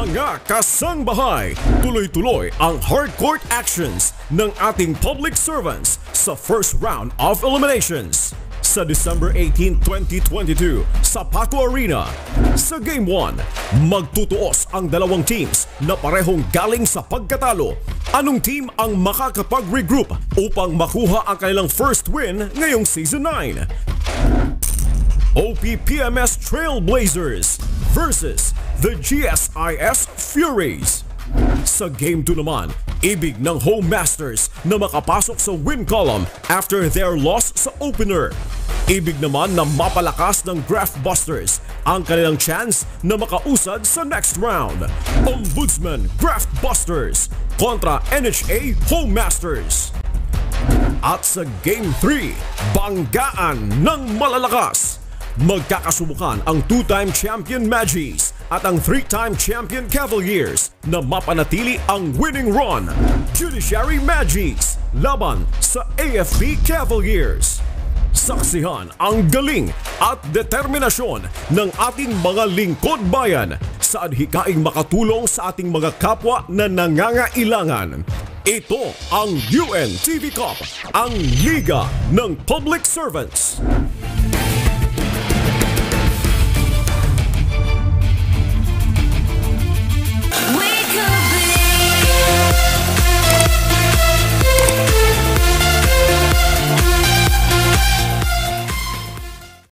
Mga kasangbahay, tuloy-tuloy ang hardcourt actions ng ating public servants sa first round of eliminations. Sa December 18, 2022 sa Paco Arena. Sa Game 1, magtutuos ang dalawang teams na parehong galing sa pagkatalo. Anong team ang makakapag-regroup upang makuha ang kanilang first win ngayong Season 9? OPPMS Trailblazers versus the GSIS Furies. Sa Game 2 naman, ibig ng Home Masters na makapasok sa win column after their loss sa opener. Ibig naman na mapalakas ng Graph Busters ang kanilang chance na makausad sa next round. Ombudsman Graph Busters kontra NHA Home Masters. At sa Game 3, banggaan ng malalakas. Magkakasubukan ang two-time champion Magis at ang three-time champion Cavaliers na mapanatili ang winning run. Judiciary Magis laban sa AFP Cavaliers. Saksihan ang galing at determinasyon ng ating mga lingkod bayan sa adhikaing makatulong sa ating mga kapwa na nangangailangan. Ito ang UNTV Cup, ang Liga ng Public Servants.